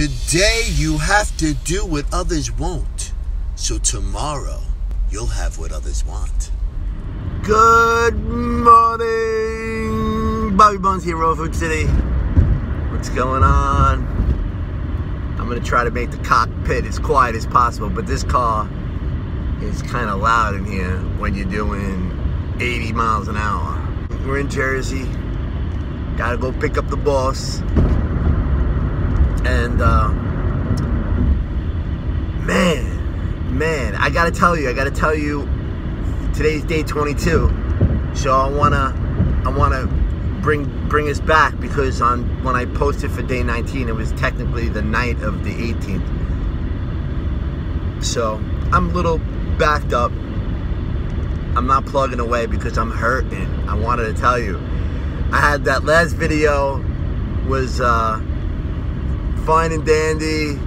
Today you have to do what others won't. So tomorrow you'll have what others want. Good morning. Bobby Bones here, Raw Food City. What's going on? I'm gonna try to make the cockpit as quiet as possible, but this car is kind of loud in here when you're doing 80 miles an hour. We're in Jersey. Gotta go pick up the boss. And uh, man, man, I gotta tell you, I gotta tell you, today's day 22. So I wanna, I wanna bring bring us back because on when I posted for day 19, it was technically the night of the 18th. So I'm a little backed up. I'm not plugging away because I'm hurting. I wanted to tell you. I had that last video was uh, fine and dandy.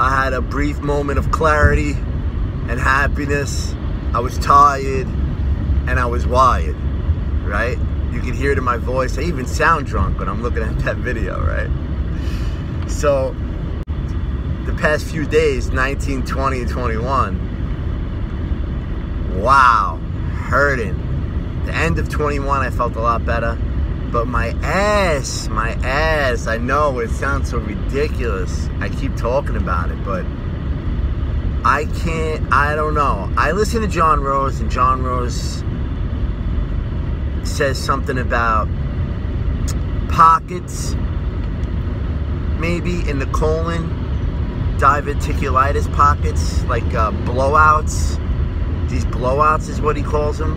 I had a brief moment of clarity and happiness. I was tired and I was wired, right? You can hear it in my voice. I even sound drunk when I'm looking at that video, right? So, the past few days, 19, 20, and 21, wow, hurting. The end of 21, I felt a lot better. But my ass, my ass, I know it sounds so ridiculous. I keep talking about it, but I can't, I don't know. I listen to John Rose, and John Rose says something about pockets, maybe in the colon, diverticulitis pockets, like uh, blowouts. These blowouts is what he calls them.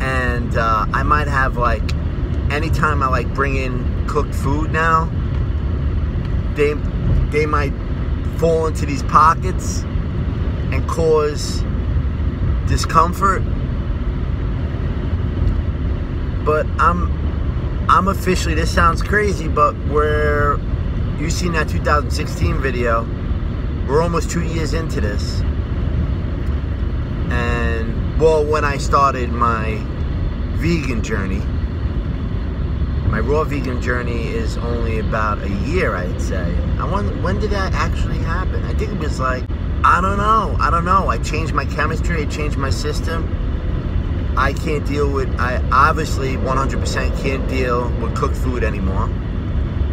And uh, I might have like anytime I like bring in cooked food now, they they might fall into these pockets and cause discomfort. But I'm I'm officially this sounds crazy, but we're you seen that 2016 video. We're almost two years into this. And well when I started my vegan journey my raw vegan journey is only about a year, I'd say. I wonder, when did that actually happen? I think it was like, I don't know. I don't know. I changed my chemistry. I changed my system. I can't deal with, I obviously 100% can't deal with cooked food anymore.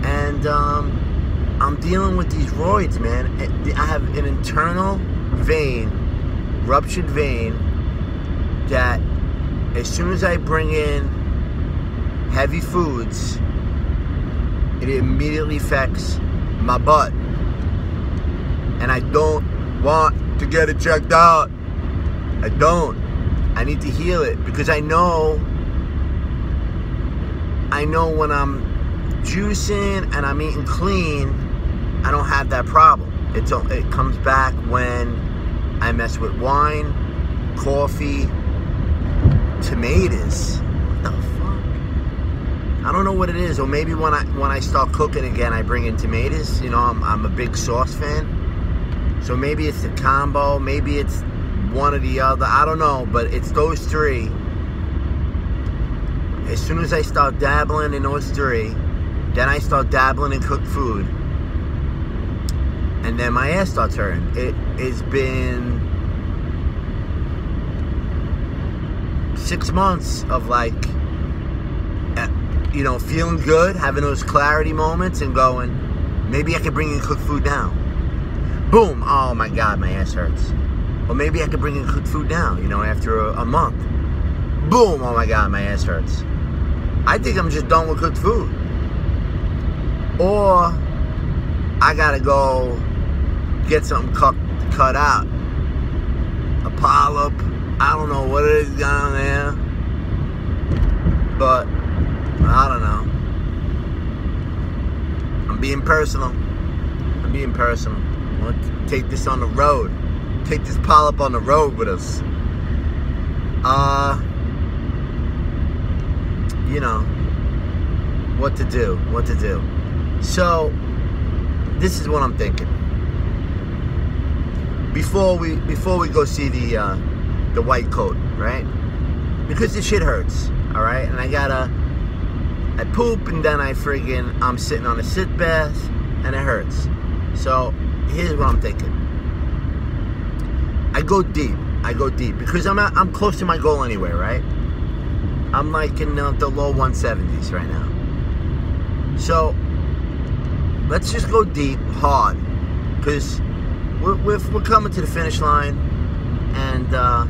And um, I'm dealing with these roids, man. I have an internal vein, ruptured vein, that as soon as I bring in heavy foods, it immediately affects my butt. And I don't want to get it checked out. I don't. I need to heal it because I know I know when I'm juicing and I'm eating clean, I don't have that problem. It's it comes back when I mess with wine, coffee, tomatoes. I don't know what it is, or maybe when I when I start cooking again, I bring in tomatoes. You know, I'm, I'm a big sauce fan, so maybe it's the combo, maybe it's one or the other. I don't know, but it's those three. As soon as I start dabbling in those three, then I start dabbling in cooked food, and then my ass starts hurting. It has been six months of like you know, feeling good, having those clarity moments and going, maybe I could bring in cooked food now. Boom, oh my God, my ass hurts. Or maybe I could bring in cooked food now, you know, after a, a month. Boom, oh my God, my ass hurts. I think I'm just done with cooked food. Or I gotta go get something cut, cut out. A polyp, I don't know what it is down there. But I don't know. I'm being personal. I'm being personal. Take this on the road. Take this polyp on the road with us. Uh, you know, what to do, what to do. So, this is what I'm thinking. Before we before we go see the uh, the white coat, right? Because this shit hurts, all right? And I gotta I poop and then I friggin' I'm sitting on a sitz bath and it hurts. So here's what I'm thinking. I go deep. I go deep because I'm at, I'm close to my goal anyway, right? I'm like in the, low 170s right now. So let's just go deep, hard, because we're, we're, we're, coming to the finish line, and uh,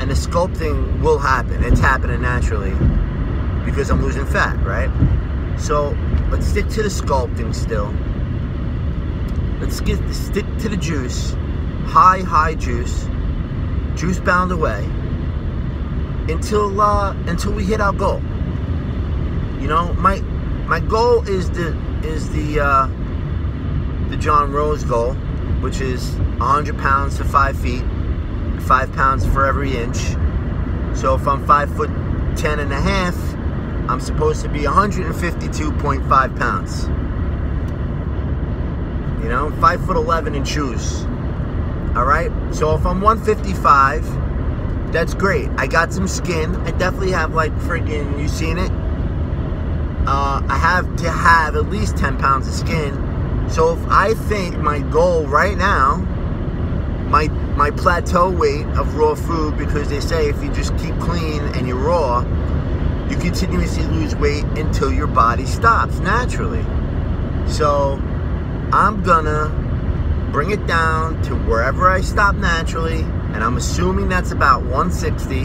and the sculpting will happen. It's happening naturally because I'm losing fat, right? So let's stick to the sculpting still. Let's get stick to the juice, high high juice, juice bound away until uh, until we hit our goal. You know, my my goal is the is the uh, the John Rose goal, which is 100 pounds to five feet, five pounds for every inch. So if I'm five foot ten and a half, I'm supposed to be 152.5 pounds. You know, five foot 11 in shoes. All right. So if I'm 155, that's great. I got some skin. I definitely have like freaking. You seen it? Uh, I have to have at least 10 pounds of skin. So if I think my goal right now, my my plateau weight of raw food, because they say if you just keep clean and you're raw, you continuously lose weight until your body stops naturally. So I'm gonna bring it down to wherever I stop naturally, and I'm assuming that's about 160.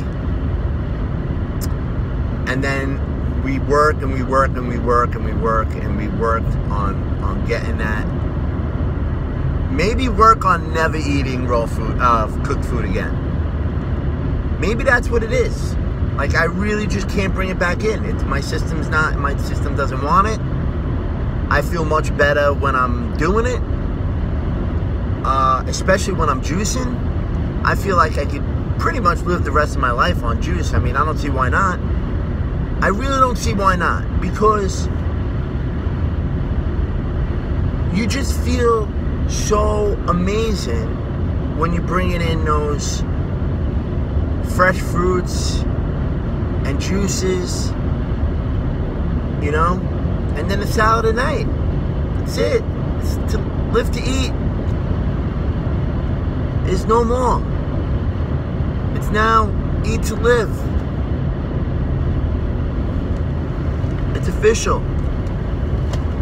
And then we work and we work and we work and we work and we work on on getting that. Maybe work on never eating raw food, uh, cooked food again. Maybe that's what it is. Like I really just can't bring it back in. It's my system's not. My system doesn't want it. I feel much better when I'm doing it, uh, especially when I'm juicing. I feel like I could pretty much live the rest of my life on juice. I mean, I don't see why not. I really don't see why not because you just feel so amazing when you're bringing in those fresh fruits and juices, you know, and then a salad at night. That's it. It's to live to eat. Is no more. It's now eat to live. It's official.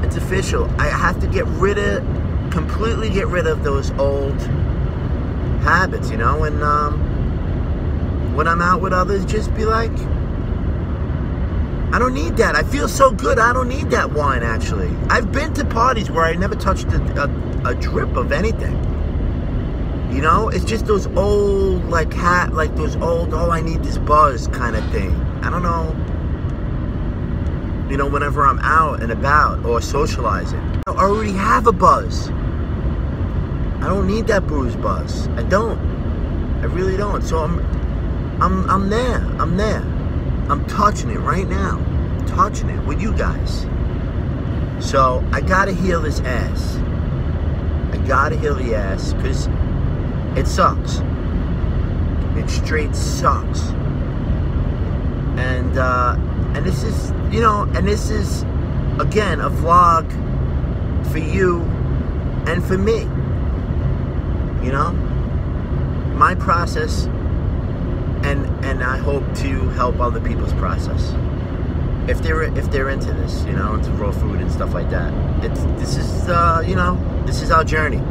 It's official. I have to get rid of, completely get rid of those old habits, you know, and um, when I'm out with others, just be like, I don't need that. I feel so good. I don't need that wine, actually. I've been to parties where I never touched a, a, a drip of anything. You know, it's just those old, like, hat, like those old, oh, I need this buzz kind of thing. I don't know. You know, whenever I'm out and about or socializing, I already have a buzz. I don't need that booze buzz. I don't. I really don't. So I'm, I'm, I'm there. I'm there. I'm touching it right now. touching it with you guys. So I gotta heal this ass. I gotta heal the ass because it sucks. It straight sucks. And uh, and this is you know, and this is again a vlog for you and for me. You know, my process and and I hope to help other people's process. If they're if they're into this, you know, into raw food and stuff like that. It's this is uh, you know this is our journey.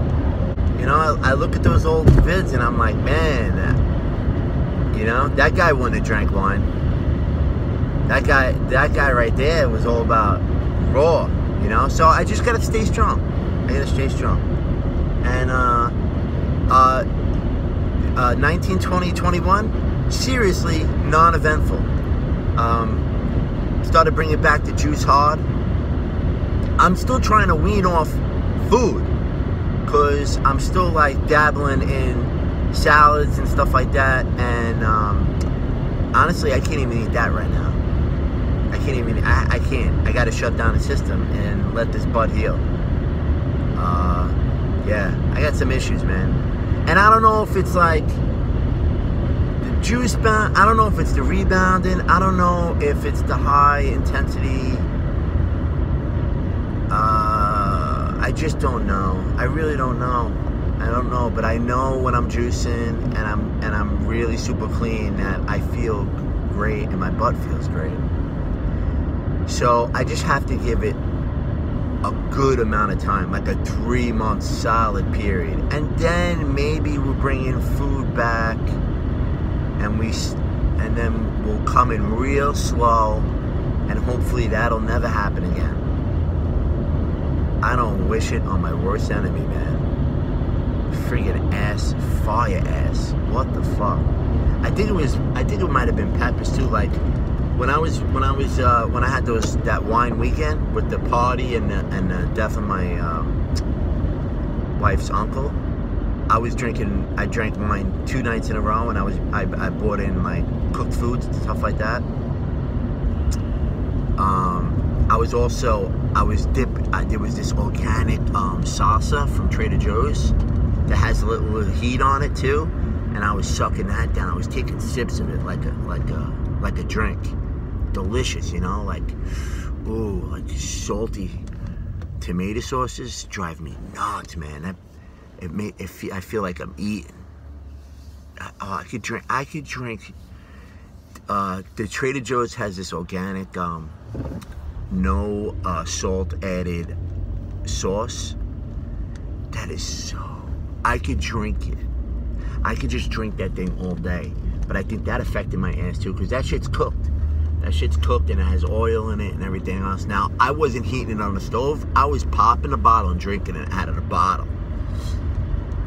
You know, I, I look at those old vids and I'm like, man, that, you know, that guy wouldn't have drank wine. That guy, that guy right there was all about raw. You know, so I just gotta stay strong. I gotta stay strong. And uh, uh, uh, 19, 20, 21 seriously non-eventful. Um, started bringing back the juice hard. I'm still trying to wean off food because I'm still like dabbling in salads and stuff like that. And um, honestly, I can't even eat that right now. I can't even. I, I can't. I got to shut down the system and let this bud heal. Uh, yeah, I got some issues, man. And I don't know if it's like juice bound. I don't know if it's the rebounding. I don't know if it's the high intensity. Uh, I I just don't know. I really don't know. I don't know, but I know when I'm juicing and I'm and I'm really super clean that I feel great and my butt feels great. So I just have to give it a good amount of time, like a three month solid period, and then maybe we'll bring in food back, and we and then we'll come in real slow, and hopefully that'll never happen again. I don't wish it on my worst enemy, man. Friggin' ass, fire ass. What the fuck? I think it was. I think it might have been peppers too. Like when I was when I was uh, when I had those that wine weekend with the party and the, and the death of my um, wife's uncle. I was drinking. I drank wine two nights in a row, and I was I, I bought in like cooked foods stuff like that. Um, I was also I was dip. I, there was this organic um, salsa from Trader Joe's that has a little, little heat on it too, and I was sucking that down. I was taking sips of it like a like a like a drink. Delicious, you know, like ooh, like salty tomato sauces drive me nuts, man. That it made it feel, I feel like I'm eating. Oh, I could drink. I could drink. Uh, the Trader Joe's has this organic, um, no uh, salt added sauce. That is so. I could drink it. I could just drink that thing all day. But I think that affected my ass too, because that shit's cooked. That shit's cooked and it has oil in it and everything else. Now, I wasn't heating it on the stove. I was popping a bottle and drinking it out of the bottle.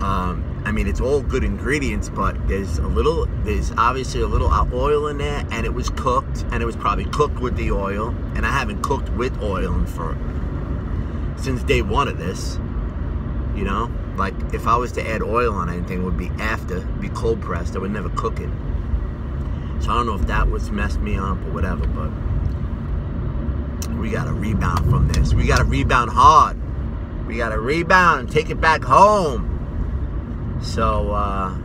Um, I mean, it's all good ingredients, but there's a little, there's obviously a little oil in there, and it was cooked, and it was probably cooked with the oil, and I haven't cooked with oil for since day one of this. You know, like if I was to add oil on anything, it would be after, be cold pressed. I would never cook it. So I don't know if that was messed me up or whatever, but we got to rebound from this. We got to rebound hard. We got to rebound and take it back home. So, uh,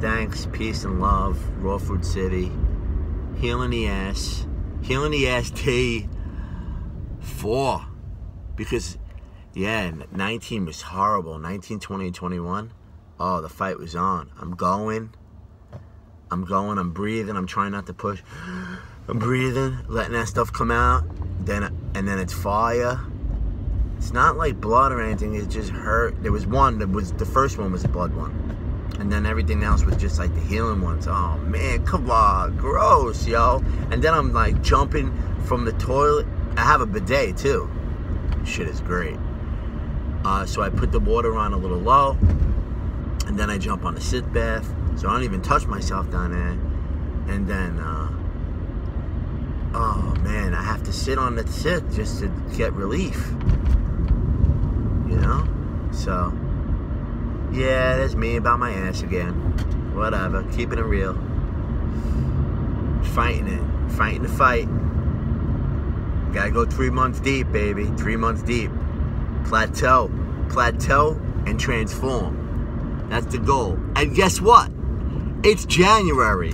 thanks, peace, and love, Raw Food City. Healing the ass. Healing the ass day four. Because, yeah, 19 was horrible. 19, 20, and 21. Oh, the fight was on. I'm going. I'm going. I'm breathing. I'm trying not to push. I'm breathing, letting that stuff come out. Then, and then it's fire. It's not like blood or anything. It just hurt. There was one that was the first one was a blood one and then everything else was just like the healing ones. Oh man, come on, gross, yo. And then I'm like jumping from the toilet. I have a bidet too. Shit is great. Uh, so I put the water on a little low, and then I jump on the sitz bath. So I don't even touch myself down there. And then, uh, oh man, I have to sit on the sit just to get relief. Know? So. Yeah, that's me about my ass again. Whatever, keeping it real. Fighting it, fighting the fight. Gotta go three months deep, baby. Three months deep. Plateau, plateau, and transform. That's the goal. And guess what? It's January.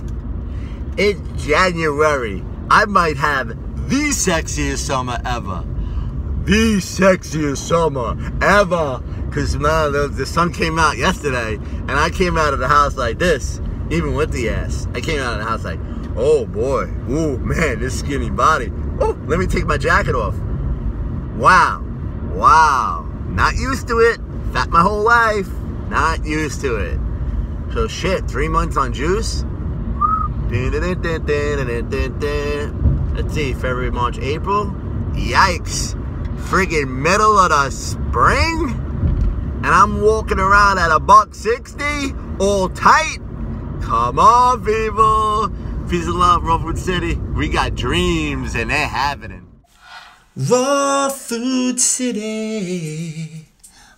It's January. I might have the sexiest summer ever. The sexiest summer ever because man, the, the sun came out yesterday, and I came out of the house like this, even with the ass. I came out of the house like, oh boy, ooh man, this skinny body. Oh, let me take my jacket off. Wow, wow, not used to it. Fat my whole life, not used to it. So shit, three months on juice. Let's see, February, March, April. Yikes. Friggin' middle of the spring? and I'm walking around at a buck 60, all tight. Come on, people. Peace and love, Raw Food City. We got dreams and they're happening. Raw Food City.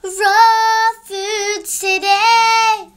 Raw Food City.